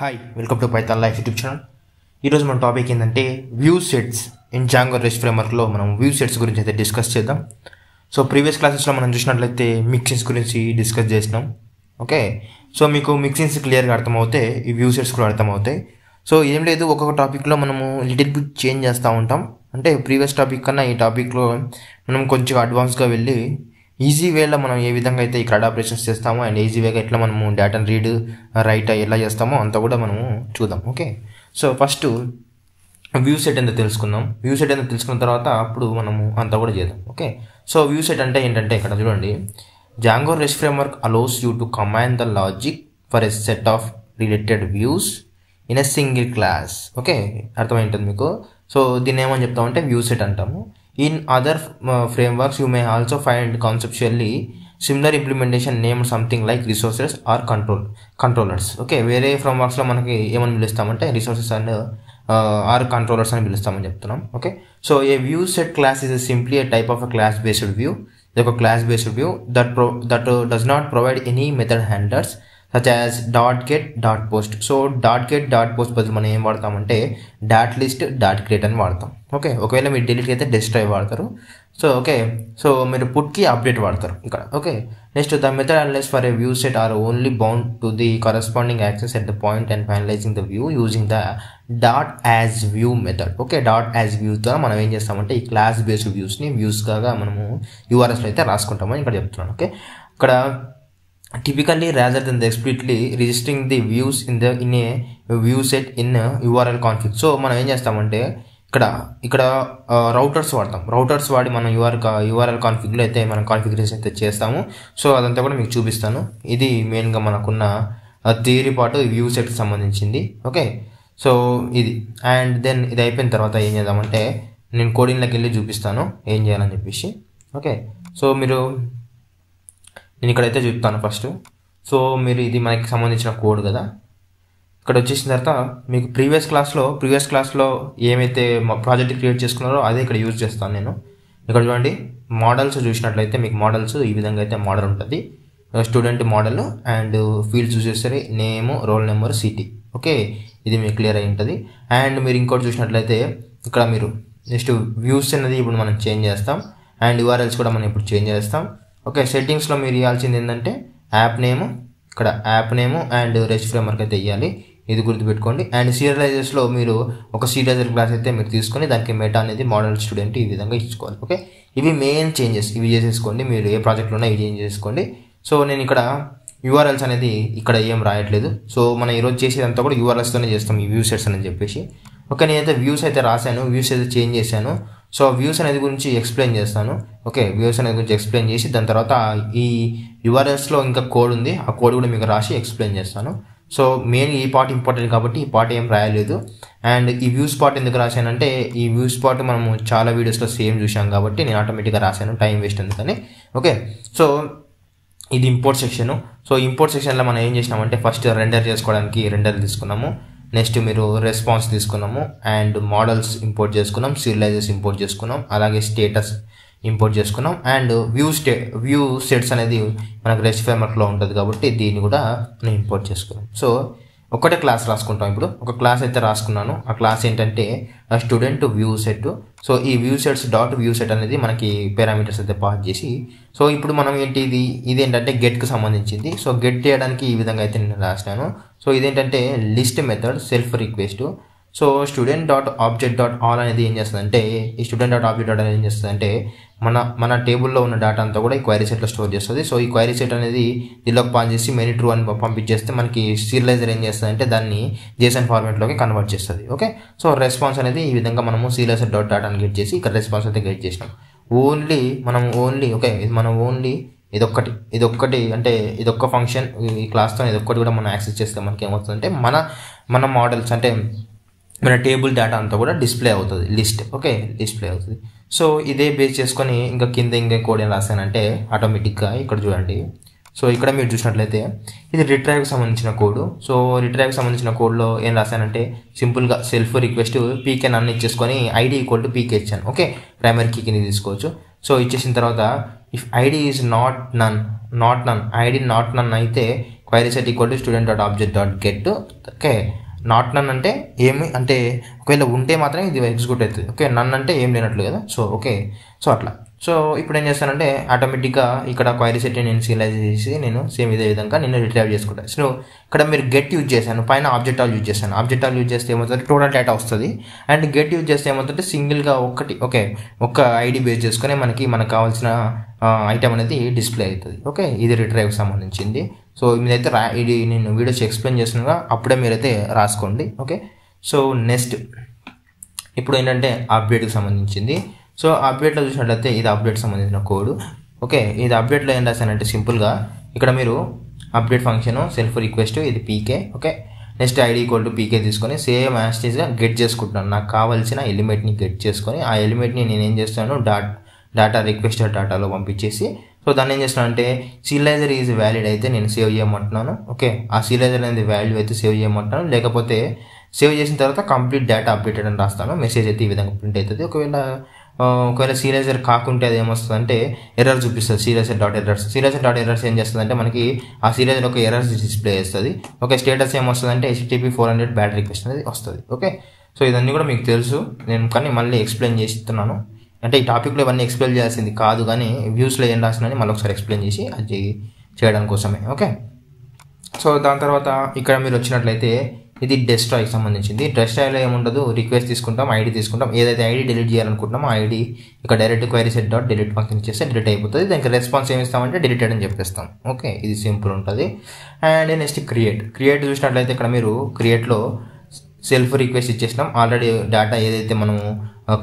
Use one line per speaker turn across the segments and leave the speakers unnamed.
Hi welcome to Python life YouTube channel ఈరోజు మన topic ఏంటంటే view sets in Django rest ఫ్రేమ్వర్క్లో మనం view sets గురించి అయితే డిస్కస్ చేద్దాం. సో ప్రీవియస్ క్లాసెస్లో మనం చూసినట్లయితే మిక్సింగ్స్ గురించి డిస్కస్ చేసినాం. ఓకే సో మీకు మిక్సింగ్స్ క్లియర్గా అర్థమవుతాయి ఈ వ్యూ సెట్స్ కూడా అర్థమవుతాయి. సో ఏం లేదు ఒక్కొక్క టాపిక్లో మనము లిటిల్ బిట్ చేంజ్ చేస్తూ ఉంటాం. అంటే ప్రీవియస్ టాపిక్ కన్నా ఈ టాపిక్లో మనం కొంచెం అడ్వాన్స్గా వెళ్ళి ఈజీ వేలో మనం ఏ విధంగా అయితే ఇక్కడ ఆపరేషన్స్ చేస్తామో అండ్ ఈజీ వేగా ఎట్లా మనము డేటాను రీడ్ రైట్ ఎలా చేస్తామో అంతా కూడా మనము చూద్దాం okay so first view set ఎంత తెలుసుకుందాం. వ్యూ సెట్ ఎంత తెలుసుకున్న తర్వాత అప్పుడు మనము అంతా కూడా చేద్దాం ఓకే సో వ్యూ సెట్ అంటే ఏంటంటే ఇక్కడ చూడండి. Django REST framework allows you to command the logic for a set of related views in a single class okay అర్థమైంటుంది మీకు? సో దీన్ని ఏమని చెప్తామంటే వ్యూ సెట్ అంటాము. In other frameworks you may also find conceptually similar implementation name something like resources or control controllers okay వేరే ఫ్రేమ్వర్క్స్లో మనకి ఏమని పిలుస్తామంటే రిసోర్సెస్ అండ్ ఆర్ కంట్రోలర్స్ అని పిలుస్తామని చెప్తున్నాం. Okay so a view set class is simply a type of a class based view ఇది ఒక class based view that pro that does not provide any method handlers such as dot get dot post so dot get dot post బదులు మనం ఏం వాడతామంటే dot list dot create అని వాడతాం. Okay ఒకవేళ మీరు డిలీట్ అయితే డిస్ట్రాయ్ వాడతారు. సో ఓకే సో మీరు పుట్కి అప్డేట్ వాడతారు ఇక్కడ. Okay next the method analyse for a view set are only bound to the corresponding access at the point and finalising the view using the dot as view method okay dot as view ద్వారా మనం ఏం చేస్తామంటే ఈ class based వ్యూస్ని వ్యూస్గా మనము యూఆర్ఎస్లో అయితే రాసుకుంటామని ఇక్కడ చెప్తున్నాను. Okay ఇక్కడ typically rather than the explicitly registering the views in the in a view set in a URL config. So మనం ఏం చేస్తామంటే ఇక్కడ ఇక్కడ రౌటర్స్ వాడతాం. రౌటర్స్ వాడి మనం యూఆర్ యూఆర్ఎల్ కాన్ఫిగ్లో అయితే మనం కాన్ఫిగరేషన్ అయితే చేస్తాము. సో అదంతా కూడా మీకు చూపిస్తాను. ఇది మెయిన్గా మనకున్న థియరీ పాటు వ్యూ సెట్కి సంబంధించింది. ఓకే సో ఇది. అండ్ దెన్ ఇది అయిపోయిన తర్వాత ఏం చేద్దామంటే నేను కోడింగ్లోకి వెళ్ళి చూపిస్తాను. ఏం చేయాలని చెప్పేసి. ఓకే సో మీరు నేను ఇక్కడైతే చూపుతాను ఫస్ట్ సో మీరు ఇది మనకి సంబంధించిన కోడ్ కదా. ఇక్కడ వచ్చేసిన తర్వాత మీకు ప్రీవియస్ క్లాస్లో ప్రీవియస్ క్లాస్లో ఏమైతే మా ప్రాజెక్ట్ క్రియేట్ చేసుకున్నారో అదే ఇక్కడ యూజ్ చేస్తాను నేను. ఇక్కడ చూడండి మోడల్స్ చూసినట్లయితే మీకు మోడల్స్ ఈ విధంగా అయితే మోడల్ ఉంటుంది. Student model and fields చూసేసరి name roll number city okay ఇది మీకు క్లియర్ అయి ఉంటుంది. అండ్ మీరు ఇంకోటి చూసినట్లయితే ఇక్కడ మీరు నెక్స్ట్ వ్యూస్ అనేది ఇప్పుడు మనం చేంజ్ చేస్తాం. అండ్ యూఆర్ఎల్స్ కూడా మనం ఇప్పుడు చేంజ్ చేస్తాం. ఓకే సెట్టింగ్స్లో మీరు ఇవ్వాల్సింది ఏంటంటే యాప్ నేము ఇక్కడ app name and rest framework అయితే ఇవ్వాలి ఇది గుర్తుపెట్టుకోండి. అండ్ సీరియలైజర్స్లో మీరు ఒక సీరియలైజర్ క్లాస్ అయితే మీరు తీసుకొని దానికి మెటా అనేది మోడల్ స్టూడెంట్ ఈ విధంగా ఇచ్చుకోవాలి. ఓకే ఇవి మెయిన్ చేంజెస్. ఇవి చేసేసుకోండి. మీరు ఏ ప్రాజెక్ట్లో ఉన్నా ఇవి చేంజ్ చేసుకోండి. సో నేను ఇక్కడ యూఆర్ఎల్స్ అనేది ఇక్కడ ఏం రాయట్లేదు. సో మనం ఈరోజు చేసేదంతా కూడా యూఆర్ఎల్స్తోనే చేస్తాం ఈ వ్యూ సెట్స్ అని చెప్పేసి. ఓకే నేనైతే వ్యూస్ అయితే రాశాను. వ్యూస్ అయితే చేంజ్ చేశాను. సో వ్యూస్ అనేది గురించి ఎక్స్ప్లెయిన్ చేస్తాను. ఓకే వ్యూస్ అనేది గురించి ఎక్స్ప్లెయిన్ చేసి దాని తర్వాత ఈ యూఆర్ఎల్స్లో ఇంకా కోడ్ ఉంది. ఆ కోడ్ కూడా మీకు రాసి ఎక్స్ప్లెయిన్ చేస్తాను. సో మెయిన్ ఈ పార్ట్ ఇంపార్టెంట్ కాబట్టి ఈ పార్ట్ ఏం రాయలేదు. అండ్ ఈ వ్యూస్ పార్ట్ ఎందుకు రాశానంటే ఈ వ్యూస్ పార్ట్ మనము చాలా వీడియోస్లో సేమ్ చూసాం కాబట్టి నేను ఆటోమేటిక్గా రాశాను టైం వేస్ట్ ఎందుకని. ఓకే సో ఇది ఇంపోర్ట్ సెక్షన్. సో ఇంపోర్ట్ సెక్షన్లో మనం ఏం చేసినామంటే ఫస్ట్ రెండర్ చేసుకోవడానికి రెండర్ తీసుకున్నాము. నెక్స్ట్ మీరు రెస్పాన్స్ తీసుకున్నాము అండ్ మోడల్స్ ఇంపోర్ట్ చేసుకున్నాం సీరియలైజెస్ ఇంపోర్ట్ చేసుకున్నాం అలాగే స్టేటస్ ఇంపోర్ట్ చేసుకున్నాం and view stay view sets అనేది మనకు రెస్ట్ ఫ్రేమ్వర్క్లో ఉంటుంది కాబట్టి దీన్ని కూడా మనం ఇంపోర్ట్ చేసుకున్నాం. సో ఒకటే క్లాస్ రాసుకుంటాం ఇప్పుడు. ఒక క్లాస్ అయితే రాసుకున్నాను. ఆ క్లాస్ ఏంటంటే స్టూడెంట్ వ్యూ సెట్ సో ఈ view sets dot view set అనేది మనకి పారామీటర్స్ అయితే పాస్ చేసి సో ఇప్పుడు మనం ఏంటి ఇది? ఇదేంటంటే గెట్కి సంబంధించింది. సో గెట్ చేయడానికి ఈ విధంగా అయితే నేను రాసినాను. సో ఇదేంటంటే list method self request so student dot object dot all అనేది ఏం చేస్తుందంటే ఈ స్టూడెంట్ డాట్ ఆబ్జెక్ట్ డాట్ అనేది ఏం చేస్తుందంటే మన మన టేబుల్లో ఉన్న డేటా అంతా కూడా ఈ క్వైరీ సెట్లో స్టోర్ చేస్తుంది. సో ఈ క్వైరీ సెట్ అనేది దీనిలోకి పాన్ చేసి మెనీ ట్రూ అని పంపించేస్తే మనకి సీరియలైజర్ ఏం చేస్తుందంటే దాన్ని జేసన్ ఫార్మేట్లోకి కన్వర్ట్ చేస్తుంది. ఓకే సో రెస్పాన్స్ అనేది ఈ విధంగా మనము సీరియలైజర్ డాట్ డాటాని గెట్ చేసి ఇక్కడ రెస్పాన్స్ అయితే గెట్ చేసినాం. ఓన్లీ మనం ఓన్లీ ఓకే ఇది మనం ఓన్లీ ఇదొక్కటి ఇదొక్కటి అంటే ఇదొక్క ఫంక్షన్ ఈ క్లాస్తో ఇదొక్కటి కూడా మనం యాక్సెస్ చేస్తే మనకి ఏమవుతుందంటే మన మన మోడల్స్ అంటే మన టేబుల్ డేటా అంతా కూడా డిస్ప్లే అవుతుంది లిస్ట్ ఓకే? డిస్ప్లే అవుతుంది. సో ఇదే బేస్ చేసుకొని ఇంకా కింద ఇంకా కోడ్ ఏం రాశానంటే ఆటోమేటిక్గా ఇక్కడ చూడండి. సో ఇక్కడ మీరు చూసినట్లయితే ఇది రిట్రైవ్కి సంబంధించిన కోడ్ సో రిట్రైవ్కి సంబంధించిన కోడ్లో ఏం రాశానంటే సింపుల్గా సెల్ఫ్ రిక్వెస్ట్ పీకే నన్ను ఇచ్చేసుకొని ఐడి ఈక్వల్ టు పీకే ఇచ్చాను ఓకే? ప్రైమరీ కీకి తీసుకోవచ్చు. సో ఇచ్చేసిన తర్వాత if ID is not none not none ID not none అయితే query set equal to student dot object dot get okay? Not none అంటే ఏమి అంటే ఒకవేళ ఉంటే మాత్రమే ఇది ఎగ్జిక్యూట్ అవుతుంది. ఓకే నన్ అంటే ఏం లేనట్లు కదా? సో ఓకే సో అట్లా. సో ఇప్పుడు ఏం చేస్తానంటే ఆటోమేటిక్గా ఇక్కడ క్వైరీ సెట్ నేను సీలైజ్ చేసి నేను సేమ్ ఇదే విధంగా నేను రిట్రైవ్ చేసుకుంటాను సో ఇక్కడ మీరు గెట్ యూజ్ చేశాను. పైన ఆబ్జెక్ట్ ఆల్ యూజ్ చేశాను. ఆబ్జెక్ట్ ఆల్ యూజ్ చేస్తే ఏమవుతుంది? టోటల్ డేటా వస్తుంది. అండ్ గెట్ యూజ్ చేస్తే ఏమవుతుంటే సింగిల్గా ఒక్కటి ఓకే ఒక్క ఐడి బేస్ చేసుకుని మనకి మనకు కావాల్సిన ఐటమ్ అనేది డిస్ప్లే అవుతుంది. ఓకే ఇది రిట్రైవ్కి సంబంధించింది. సో మీరైతే రా ఇది నేను వీడియోస్ ఎక్స్ప్లెయిన్ చేస్తున్నాగా అప్పుడే మీరైతే రాసుకోండి ఓకే? సో నెక్స్ట్ ఇప్పుడు ఏంటంటే అప్డేట్కి సంబంధించింది. సో అప్డేట్లో చూసినట్లయితే ఇది అప్డేట్ సంబంధించిన కోడ్ ఓకే? ఇది అప్డేట్లో ఏం రాశానంటే సింపుల్గా ఇక్కడ మీరు అప్డేట్ ఫంక్షన్ సెల్ఫ్ రిక్వెస్ట్ ఇది PK okay? Next ID equal to PK తీసుకొని సేమ్ యాస్టేజ్గా గెట్ చేసుకుంటున్నాను. నాకు కావాల్సిన ఎలిమెంట్ని గెట్ చేసుకొని ఆ ఎలిమెంట్ని నేను ఏం చేస్తాను డాట్ డేటా రిక్వెస్ట్ డాటాలో పంపించేసి సో దాన్ని ఏం చేస్తున్నాను అంటే సీలైజర్ ఈజ్ వ్యాలిడ్ అయితే నేను సేవ్ చేయమంటున్నాను. ఓకే? ఆ సీలైజర్ అనేది వాల్యూ అయితే సేవ్ చేయమంటున్నాను. లేకపోతే సేవ్ చేసిన తర్వాత కంప్లీట్ డేటా అప్డేటెడ్ అని రాస్తాను. మెసేజ్ అయితే ఈ విధంగా ప్రింట్ అవుతుంది. ఒకవేళ ఒకవేళ సీరియజర్ కాకుంటే అది ఏమొస్తుందంటే ఎర్రర్ చూపిస్తుంది. Serializer dot errors. Serializer dot errors ఏం చేస్తుందంటే మనకి ఆ సీరియజర్ ఒక ఎర్రర్స్ డిస్ప్లే చేస్తుంది. ఓకే స్టేటస్ ఏమొస్తుందంటే HTTP four hundred bad request అనేది వస్తుంది. ఓకే? సో ఇదన్నీ కూడా మీకు తెలుసు. నేను కానీ మళ్ళీ ఎక్స్ప్లెయిన్ చేస్తున్నాను. అంటే ఈ టాపిక్లో ఇవన్నీ ఎక్స్ప్లెయిన్ చేయాల్సింది కాదు కానీ వ్యూస్లో ఏం రాసినని మళ్ళీ ఒకసారి ఎక్స్ప్లెయిన్ చేసి అది చేయడం కోసమే ఓకే? సో దాని తర్వాత ఇక్కడ మీరు వచ్చినట్లయితే ఇది డెస్ట్రాయ్కి సంబంధించింది. డెస్ట్రాయ్లో ఏముండదు? రిక్వెస్ట్ తీసుకుంటాం ఐడి తీసుకుంటాం. ఏదైతే ఐడి డిలీట్ చేయాలనుకుంటున్నామో ఐడి ఇక్కడ direct query set dot delete function చేస్తే డిలీట్ అయిపోతుంది. దానికి రెస్పాన్స్ ఏమి ఇస్తామంటే డిలీటెడ్ అని చెప్పేస్తాం ఓకే? ఇది సింపుల్ ఉంటుంది. అండ్ నెక్స్ట్ క్రియేట్ క్రియేట్ చూసినట్లయితే ఇక్కడ మీరు క్రియేట్లో సెల్ఫ్ రిక్వెస్ట్ ఇచ్చేసినాం. ఆల్రెడీ డేటా ఏదైతే మనము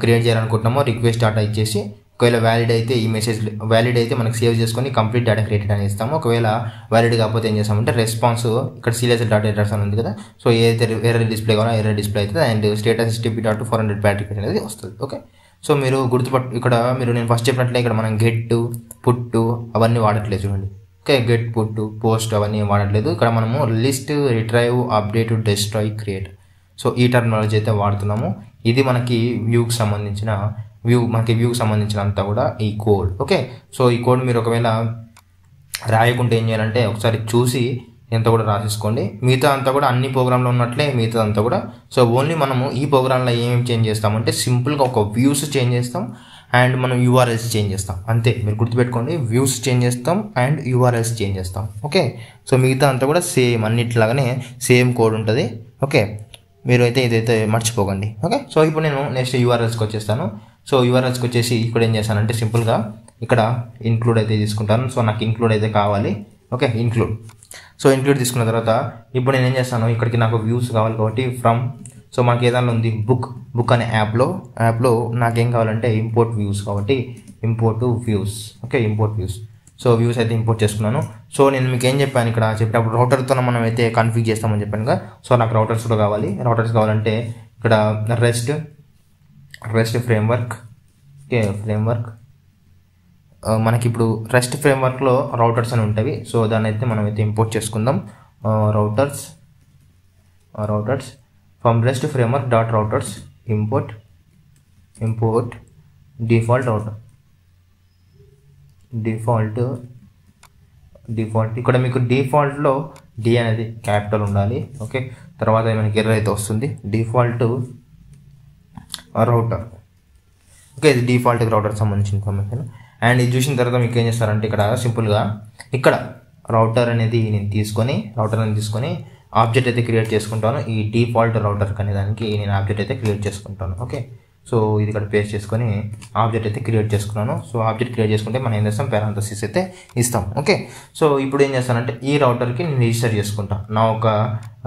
క్రియేట్ చేయాలనుకుంటున్నామో రిక్వెస్ట్ డాటా ఇచ్చేసి ఒకవేళ వ్యాలిడ్ అయితే ఈ మెసేజ్ వ్యాలిడ్ అయితే మనకి సేవ్ చేసుకొని కంప్లీట్ డేటా క్రియేటెడ్ అని ఇస్తాము. ఒకవేళ వ్యాలిడ్ కాకపోతే ఏం చేస్తామంటే రెస్పాన్స్ ఇక్కడ సీరియస్ డాటా ఎర్రర్స్ అని ఉంది కదా సో ఏదైతే ఎర్ర డిస్ప్లే కావాలో ఎర్ర డిస్ప్లే అవుతుంది. And status TP dot four hundred bad అనేది వస్తుంది. ఓకే సో మీరు గుర్తుపట్టు ఇక్కడ మీరు నేను ఫస్ట్ చెప్పినట్లే ఇక్కడ మనం గెట్ పుట్టు అవన్నీ వాడట్లేదు చూడండి. ఓకే గెట్ పుట్టు పోస్ట్ అవన్నీ వాడట్లేదు. ఇక్కడ మనము list retrieve update destroy create so ఈ టర్మినాలజీ అయితే వాడుతున్నాము. ఇది మనకి వ్యూకి సంబంధించిన వ్యూ మనకి వ్యూకి సంబంధించినంత కూడా ఈ కోడ్ ఓకే సో ఈ కోడ్ మీరు ఒకవేళ రాయకుంటే ఏం చేయాలంటే ఒకసారి చూసి ఎంత కూడా రాసేసుకోండి. మిగతా అంతా కూడా అన్ని ప్రోగ్రాంలో ఉన్నట్లే మిగతా అంతా కూడా. సో ఓన్లీ మనము ఈ ప్రోగ్రాంలో ఏమేమి చేంజ్ చేస్తామంటే సింపుల్గా ఒక వ్యూస్ చేంజ్ చేస్తాం అండ్ మనం యూఆర్ఎల్స్ చేంజ్ చేస్తాం. అంతే మీరు గుర్తుపెట్టుకోండి. వ్యూస్ చేంజ్ చేస్తాం అండ్ యూఆర్ఎల్స్ చేంజ్ చేస్తాం ఓకే సో మిగతా అంతా కూడా సేమ్ అన్నిట్లాగానే సేమ్ కోడ్ ఉంటుంది ఓకే మీరు అయితే ఇదైతే మర్చిపోకండి. ఓకే? సో ఇప్పుడు నేను నెక్స్ట్ యూఆర్ఎల్స్కి వచ్చేస్తాను. సో యూఆర్ఎల్స్కి వచ్చేసి ఇక్కడ ఏం చేస్తానంటే సింపుల్గా ఇక్కడ ఇంక్లూడ్ అయితే తీసుకుంటాను. సో నాకు ఇంక్లూడ్ అయితే కావాలి. ఓకే? ఇంక్లూడ్ సో ఇంక్లూడ్ తీసుకున్న తర్వాత ఇప్పుడు నేను ఏం చేస్తాను? ఇక్కడికి నాకు వ్యూస్ కావాలి కాబట్టి ఫ్రమ్ సో మనకి ఏదైనా ఉంది బుక్ బుక్ అనే యాప్లో యాప్లో నాకేం కావాలంటే ఇంపోర్ట్ వ్యూస్ కాబట్టి import views okay? Import views so views అయితే ఇంపోర్ట్ చేసుకున్నాను. సో నేను మీకు ఏం చెప్పాను ఇక్కడ చెప్పినప్పుడు రౌటర్తో మనం అయితే కన్ఫిగ్ చేస్తామని చెప్పాను కదా. సో నాకు రౌటర్స్ కూడా కావాలి. రౌటర్స్ కావాలంటే ఇక్కడ rest rest framework okay framework మనకి ఇప్పుడు రెస్ట్ ఫ్రేమ్వర్క్లో రౌటర్స్ అని ఉంటాయి. సో దాన్ని అయితే మనం అయితే ఇంపోర్ట్ చేసుకుందాం. Routers routers from rest framework dot routers import import default router default default. ఇక్కడ మీకు డిఫాల్ట్లో డి అనేది క్యాపిటల్ ఉండాలి. ఓకే? తర్వాత మనకి ఎర్ర అయితే వస్తుంది. Default router. ఓకే ఇది డిఫాల్ట్ రౌటర్ సంబంధించిన ఇన్ఫర్మేషన్. అండ్ ఇది చూసిన తర్వాత మీకు ఏం చేస్తారంటే ఇక్కడ సింపుల్గా ఇక్కడ రౌటర్ అనేది నేను తీసుకొని రౌటర్ అనేది తీసుకొని ఆబ్జెక్ట్ అయితే క్రియేట్ చేసుకుంటాను. ఈ డిఫాల్ట్ రౌటర్ అనే దానికి నేను ఆబ్జెక్ట్ అయితే క్రియేట్ చేసుకుంటాను. ఓకే? సో ఇది ఇక్కడ పేస్ట్ చేసుకొని ఆబ్జెక్ట్ అయితే క్రియేట్ చేసుకున్నాను. సో ఆబ్జెక్ట్ క్రియేట్ చేసుకుంటే మనం ఏం చేస్తాం? పారాంథసిస్ అయితే ఇస్తాం. ఓకే సో ఇప్పుడు ఏం చేస్తానంటే ఈ రౌటర్కి నేను రిజిస్టర్ చేసుకుంటాను నా ఒక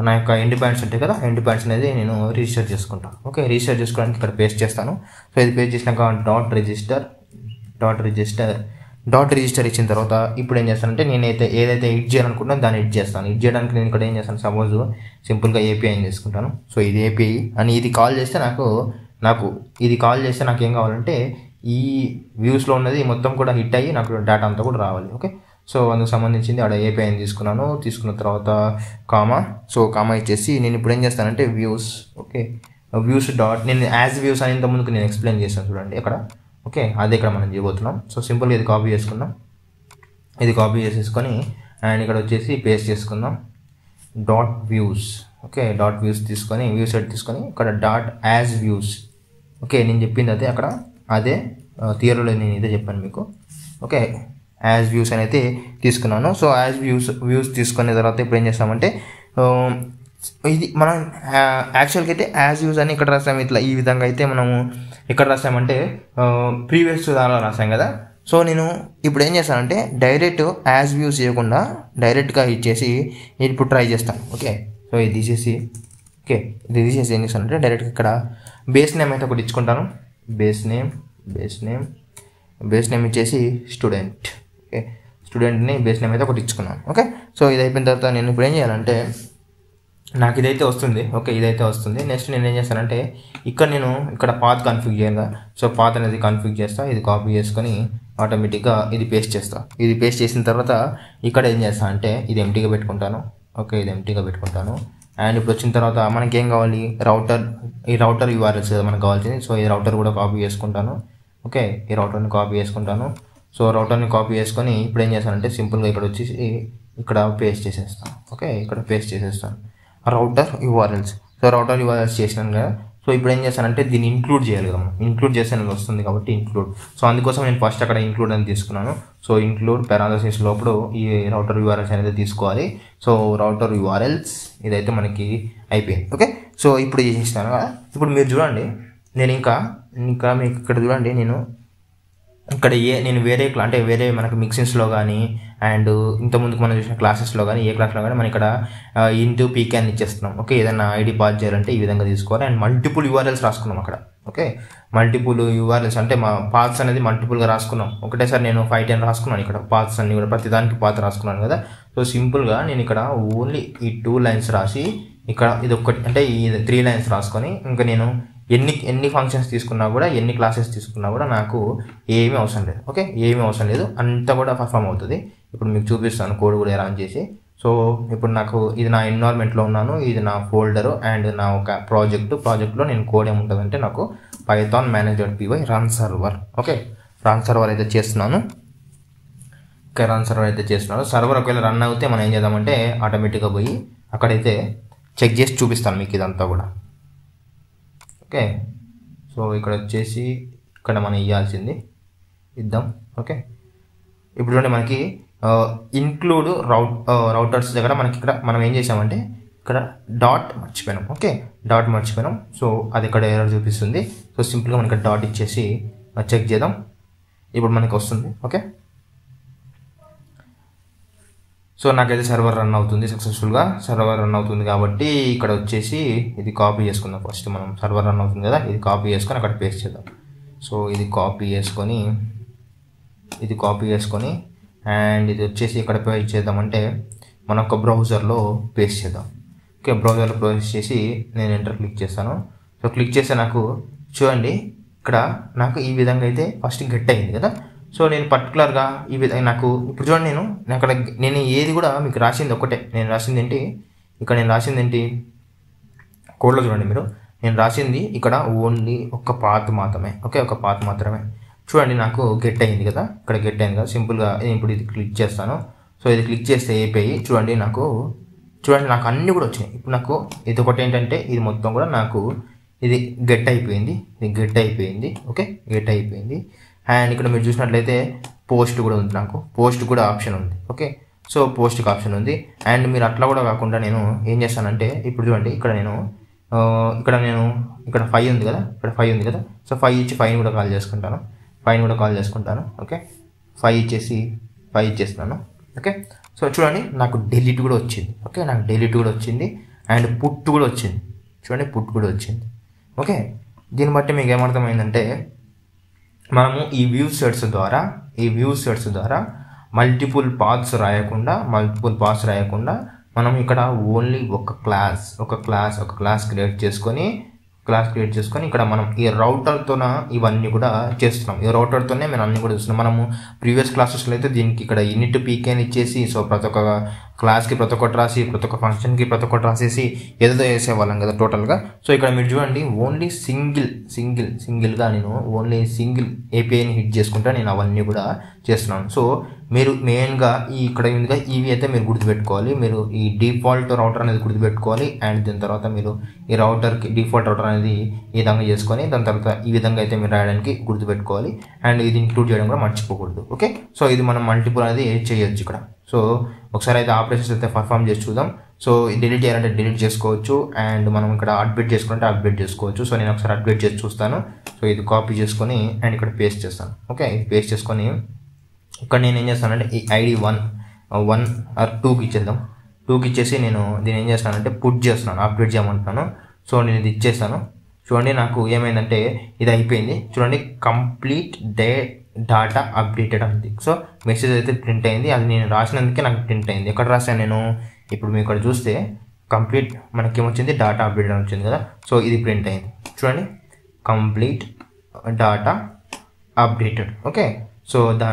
నా యొక్క ఎండ్ పాయింట్స్ ఉంటాయి కదా ఎండ్ పాయింట్స్ అనేది నేను రిజిస్టర్ చేసుకుంటాను ఓకే రిజిస్టర్ చేసుకోవడానికి ఇక్కడ పేస్ట్ చేస్తాను. సో ఇది పేస్ట్ చేసినాక dot register dot register dot register ఇచ్చిన తర్వాత ఇప్పుడు ఏం చేస్తానంటే నేనైతే ఏదైతే ఎడిట్ చేయాలనుకుంటున్నా దాన్ని ఎడిట్ చేస్తాను. ఎడిట్ చేయడానికి నేను ఇక్కడ ఏం చేస్తాను? సపోజ్ సింపుల్గా ఏపీఐ చేసుకుంటాను. సో ఇది ఏపీఐ అని ఇది కాల్ చేస్తే నాకు నాకు ఇది కాల్ చేస్తే నాకు ఏం కావాలంటే ఈ వ్యూస్లో ఉన్నది మొత్తం కూడా హిట్ అయ్యి నాకు డేటా అంతా కూడా రావాలి ఓకే? సో అందుకు సంబంధించింది ఆడ ఏపీఐని తీసుకున్నాను తీసుకున్న తర్వాత కామా. సో కామా ఇచ్చేసి నేను ఇప్పుడు ఏం చేస్తానంటే వ్యూస్ ఓకే? వ్యూస్ డాట్ నేను యాజ్ వ్యూస్ అనేంత ముందుకు నేను ఎక్స్ప్లెయిన్ చేస్తాను చూడండి ఇక్కడ ఓకే? అదే ఇక్కడ మనం చేయబోతున్నాం. సో సింపుల్గా ఇది కాపీ చేసుకుందాం. ఇది కాపీ చేసేసుకొని అండ్ ఇక్కడ వచ్చేసి పేస్ట్ చేసుకుందాం. Dot views okay? Dot views తీసుకొని వ్యూ సెట్ తీసుకొని ఇక్కడ డాట్ యాజ్ వ్యూస్ ఓకే నేను చెప్పింది అదే అక్కడ. అదే థియరీలో నేను ఇదే చెప్పాను మీకు. ఓకే యాజ్ వ్యూస్ అని అయితే తీసుకున్నాను. సో యాజ్ వ్యూస్ వ్యూస్ తీసుకునే తర్వాత ఇప్పుడు ఏం చేస్తామంటే ఇది మనం యాక్చువల్గా అయితే యాజ్ యూజ్ అని ఇక్కడ రాసాము ఇట్లా ఈ విధంగా అయితే మనము ఎక్కడ రాసామంటే ప్రీవియస్ దానిలో రాసాం కదా. సో నేను ఇప్పుడు ఏం చేస్తానంటే డైరెక్ట్ యాజ్ వ్యూస్ చేయకుండా డైరెక్ట్గా ఇచ్చేసి ఇప్పుడు ట్రై చేస్తాను. ఓకే సో ఇది తీసేసి ఓకే ఇది తీసేసి ఏం చేస్తానంటే డైరెక్ట్గా ఇక్కడ బేస్ నేమ్ అయితే ఒకటి ఇచ్చుకుంటాను. Base name base name base name ఇచ్చేసి స్టూడెంట్ ఓకే స్టూడెంట్ని బేస్ నేమ్ అయితే ఒకటి ఇచ్చుకున్నాను. ఓకే సో ఇది అయిపోయిన తర్వాత నేను ఇప్పుడు ఏం చేయాలంటే నాకు ఇదైతే వస్తుంది. ఓకే ఇదైతే వస్తుంది. నెక్స్ట్ నేను ఏం చేస్తానంటే ఇక్కడ నేను ఇక్కడ పాత్ కన్ఫ్యూజ్ చేయాలి? సో పాత్ అనేది కన్ఫ్యూజ్ చేస్తా ఇది కాపీ చేసుకొని ఆటోమేటిక్గా ఇది పేస్ట్ చేస్తా. ఇది పేస్ట్ చేసిన తర్వాత ఇక్కడ ఏం చేస్తా అంటే ఇది ఎంటీగా పెట్టుకుంటాను. ఓకే ఇది ఎంటీగా పెట్టుకుంటాను. అండ్ ఇప్పుడు వచ్చిన తర్వాత మనకేం కావాలి? రౌటర్ ఈ రౌటర్ యూఆర్ఎస్ కదా మనకు కావాల్సింది. సో ఈ రౌటర్ కూడా కాపీ చేసుకుంటాను. ఓకే ఈ రౌటర్ని కాపీ చేసుకుంటాను. సో రౌటర్ని కాపీ చేసుకొని ఇప్పుడు ఏం చేస్తానంటే సింపుల్గా ఇక్కడ వచ్చేసి ఇక్కడ పేస్ట్ చేసేస్తాను. ఓకే ఇక్కడ పేస్ట్ చేసేస్తాను. Router URLs so router URLs చేసినాను కదా. సో ఇప్పుడు ఏం చేస్తానంటే దీన్ని ఇంక్లూడ్ చేయాలి కదా ఇంక్లూడ్ చేస్తే నాకు వస్తుంది కాబట్టి ఇంక్లూడ్ సో అందుకోసం నేను ఫస్ట్ అక్కడ ఇంక్లూడ్ అని తీసుకున్నాను. సో ఇంక్లూడ్ పెరాలసిస్ లోపల ఈ రౌటర్ యూఆర్ఎల్స్ అనేది తీసుకోవాలి. సో రౌటర్ యూఆర్ఎల్స్ ఇదైతే మనకి అయిపోయింది. ఓకే సో ఇప్పుడు చేసేస్తాను కదా? ఇప్పుడు మీరు చూడండి నేను ఇంకా ఇంకా మీకు ఇక్కడ చూడండి నేను ఇక్కడ ఏ నేను వేరే క్లా అంటే వేరే మనకు మిక్సింగ్స్లో కానీ అండ్ ఇంతకుముందుకు మనం చూసిన క్లాసెస్లో కానీ ఏ క్లాస్లో కానీ మనం ఇక్కడ ఇంటూ పీకే అని ఇచ్చేస్తున్నాం. ఓకే ఏదైనా ఐడి పాస్ చేయాలంటే ఈ విధంగా తీసుకోవాలి. అండ్ మల్టిపుల్ యూఆర్ఎల్స్ రాసుకున్నాం అక్కడ. ఓకే మల్టిపుల్ యూఆర్ఎల్స్ అంటే మా పాత్స్ అనేది మల్టిపుల్గా రాసుకున్నాం. ఒకటేసారి నేను ఫైవ్ టెన్ రాసుకున్నాను ఇక్కడ. పాత్స్ అన్ని కూడా ప్రతిదానికి పాత రాసుకున్నాను కదా. సో సింపుల్గా నేను ఇక్కడ ఓన్లీ ఈ టూ లైన్స్ రాసి ఇక్కడ ఇది ఒకటి అంటే ఈ త్రీ లైన్స్ రాసుకొని ఇంకా నేను ఎన్ని ఎన్ని ఫంక్షన్స్ తీసుకున్నా కూడా ఎన్ని క్లాసెస్ తీసుకున్నా కూడా నాకు ఏమీ అవసరం లేదు. ఓకే ఏమీ అవసరం లేదు. అంతా కూడా పర్ఫామ్ అవుతుంది. ఇప్పుడు మీకు చూపిస్తాను కోడ్ కూడా రన్ చేసి. సో ఇప్పుడు నాకు ఇది నా ఎన్విరాన్మెంట్లో ఉన్నాను. ఇది నా ఫోల్డరు అండ్ నా ఒక ప్రాజెక్టు ప్రాజెక్ట్లో నేను కోడ్ ఏముంటుందంటే నాకు Python manager PY run server okay run server అయితే చేస్తున్నాను. ఓకే రన్ సర్వర్ అయితే చేస్తున్నాను. సర్వర్ ఒకవేళ రన్ అవుతే మనం ఏం చేద్దామంటే ఆటోమేటిక్గా పోయి అక్కడైతే చెక్ చేసి చూపిస్తాను మీకు ఇదంతా కూడా. ఓకే. సో ఇక్కడ వచ్చేసి ఇక్కడ మనం ఇవ్వాల్సింది ఇద్దాం. ఓకే. ఇప్పుడు చూడండి మనకి ఇన్క్లూడ్ రౌట్ రౌటర్స్ దగ్గర మనకి ఇక్కడ మనం ఏం చేసామంటే ఇక్కడ డాట్ మర్చిపోయినాం. ఓకే. డాట్ మర్చిపోయినాం. సో అది ఇక్కడ ఎర్రర్ చూపిస్తుంది. సో సింపుల్గా మనకి డాట్ ఇచ్చేసి చెక్ చేద్దాం. ఇప్పుడు మనకి వస్తుంది. ఓకే. సో నాకైతే సర్వర్ రన్ అవుతుంది సక్సెస్ఫుల్గా సర్వర్ రన్ అవుతుంది కాబట్టి ఇక్కడ వచ్చేసి ఇది కాపీ చేసుకుందాం. ఫస్ట్ మనం సర్వర్ రన్ అవుతుంది కదా ఇది కాపీ చేసుకొని అక్కడ పేస్ట్ చేద్దాం. సో ఇది కాపీ చేసుకొని ఇది కాపీ చేసుకొని అండ్ ఇది వచ్చేసి ఇక్కడ పేస్ట్ చేద్దామంటే మన ఒక బ్రౌజర్లో పేస్ట్ చేద్దాం. ఓకే బ్రౌజర్లో పేస్ట్ చేసి నేను ఎంటర్ క్లిక్ చేస్తాను. సో క్లిక్ చేస్తే నాకు చూడండి ఇక్కడ నాకు ఈ విధంగా అయితే ఫస్ట్ గెట్ అయింది కదా. సో నేను పర్టికులర్గా ఈ విధంగా నాకు ఇప్పుడు చూడండి నేను అక్కడ నేను ఏది కూడా మీకు రాసింది ఒకటే నేను రాసింది ఏంటి? ఇక్కడ నేను రాసింది ఏంటి? కోడ్లో చూడండి మీరు. నేను రాసింది ఇక్కడ ఓన్లీ ఒక పాత్ మాత్రమే. ఓకే ఒక పాత్ మాత్రమే. చూడండి నాకు గెట్ అయింది కదా? ఇక్కడ గెట్ అయింది కదా? సింపుల్గా నేను ఇప్పుడు ఇది క్లిక్ చేస్తాను. సో ఇది క్లిక్ చేస్తే అయిపోయి చూడండి నాకు చూడండి నాకు అన్నీ కూడా వచ్చినాయి. ఇప్పుడు నాకు ఇది ఒకటి ఏంటంటే ఇది మొత్తం కూడా నాకు ఇది గెట్ అయిపోయింది. ఇది గెట్ అయిపోయింది. ఓకే గెట్ అయిపోయింది. అండ్ ఇక్కడ మీరు చూసినట్లయితే పోస్ట్ కూడా ఉంది నాకు. పోస్ట్ కూడా ఆప్షన్ ఉంది. ఓకే? సో పోస్ట్కి ఆప్షన్ ఉంది. అండ్ మీరు అట్లా కూడా కాకుండా నేను ఏం చేస్తానంటే ఇప్పుడు చూడండి ఇక్కడ నేను ఇక్కడ నేను ఇక్కడ ఫైవ్ ఉంది కదా? ఇక్కడ ఫైవ్ ఉంది కదా? సో ఫైవ్ ఇచ్చి ఫైవ్ కూడా కాల్ చేసుకుంటాను. ఫైవ్ కూడా కాల్ చేసుకుంటాను. ఓకే? ఫైవ్ ఇచ్చేసి ఫైవ్ ఇచ్చేస్తున్నాను. ఓకే? సో చూడండి నాకు డెలిట్ కూడా వచ్చింది. ఓకే? నాకు డెలిట్ కూడా వచ్చింది. అండ్ పుట్టు కూడా వచ్చింది. చూడండి పుట్ కూడా వచ్చింది. ఓకే? దీన్ని బట్టి మీకు ఏమర్థమైందంటే మనము ఈ వ్యూ సెట్స్ ద్వారా ఈ వ్యూ సెట్స్ ద్వారా మల్టిపుల్ పాత్స్ రాయకుండా మల్టిపుల్ పాత్స్ రాయకుండా మనం ఇక్కడ ఓన్లీ ఒక క్లాస్ ఒక క్లాస్ ఒక క్లాస్ క్రియేట్ చేసుకొని క్లాస్ క్రియేట్ చేసుకొని ఇక్కడ మనం ఈ రౌటర్తోన ఇవన్నీ కూడా చేస్తున్నాం. ఈ రౌటర్తోనే మేము అన్ని కూడా చూస్తున్నాం. మనము ప్రీవియస్ క్లాసెస్లో అయితే దీనికి ఇక్కడ యూనిట్ పీకేని ఇచ్చేసి సో ప్రతి ఒక్క క్లాస్కి ప్రతి ఒక్కటి రాసి ప్రతి ఒక్క ఫంక్షన్కి ప్రతి ఒక్కటి రాసేసి ఏదో వేసేవాళ్ళం కదా టోటల్గా. సో ఇక్కడ మీరు చూడండి ఓన్లీ సింగిల్ సింగిల్ సింగిల్గా నేను ఓన్లీ సింగిల్ ఏపీఐని హిట్ చేసుకుంటా నేను అవన్నీ కూడా చేస్తున్నాను. సో మీరు మెయిన్గా ఈ ఇక్కడ ఉందిగా ఇవి అయితే మీరు గుర్తుపెట్టుకోవాలి. మీరు ఈ డిఫాల్ట్ రౌటర్ అనేది గుర్తుపెట్టుకోవాలి. అండ్ దాని తర్వాత మీరు ఈ రౌటర్కి డిఫాల్ట్ రౌటర్ అనేది ఈ విధంగా చేసుకొని దాని తర్వాత ఈ విధంగా అయితే మీరు రాయడానికి గుర్తుపెట్టుకోవాలి. అండ్ ఇది ఇంక్లూడ్ చేయడం కూడా మర్చిపోకూడదు. ఓకే? సో ఇది మనం మల్టిపుల్ అనేది చేయొచ్చు ఇక్కడ. సో ఒకసారి అయితే ఆపరేషన్స్ అయితే పర్ఫామ్ చేసి చూద్దాం. సో డిలీట్ చేయాలంటే డిలీట్ చేసుకోవచ్చు. అండ్ మనం ఇక్కడ అప్డేట్ చేసుకుంటే అప్డేట్ చేసుకోవచ్చు. సో నేను ఒకసారి అప్డేట్ చేసి చూస్తాను. సో ఇది కాపీ చేసుకొని అండ్ ఇక్కడ పేస్ట్ చేస్తాను. ఓకే ఇది పేస్ట్ చేసుకొని ఇక్కడ నేను ఏం చేస్తానంటే ఈ ఐడి వన్ వన్ ఆర్ టూకి ఇచ్చేద్దాం. టూకి ఇచ్చేసి నేను దీన్ని ఏం చేస్తానంటే పుట్ చేస్తున్నాను అప్డేట్ చేయమంటున్నాను. సో నేను ఇది ఇచ్చేస్తాను. చూడండి నాకు ఏమైందంటే ఇది అయిపోయింది. చూడండి కంప్లీట్ డే డాటా అప్డేటెడ్ అంది సో మెసేజ్ అయితే ప్రింట్ అయింది. అది నేను రాసినందుకే నాకు ప్రింట్ అయింది. ఎక్కడ రాశాను నేను? ఇప్పుడు మీరు ఇక్కడ చూస్తే కంప్లీట్ మనకి ఏమొచ్చింది డాటా అప్డేట్ అని వచ్చింది కదా. సో ఇది ప్రింట్ అయింది. చూడండి. Complete data updated okay? So దాని